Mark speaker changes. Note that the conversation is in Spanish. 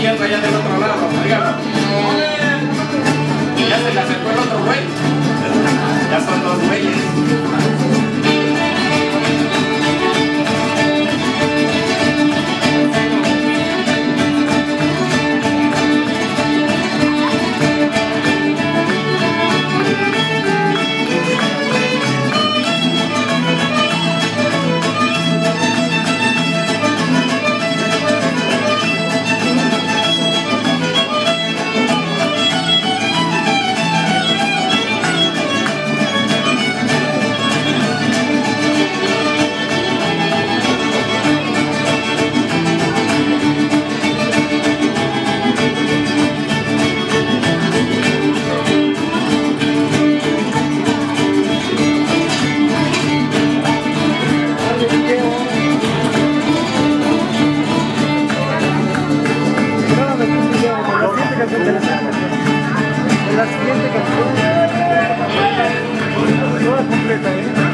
Speaker 1: izquierda allá del otro lado, oigan. Ya se le acercó el otro güey. Ya son dos güeyes. En la siguiente canción, toda completa, ¿eh?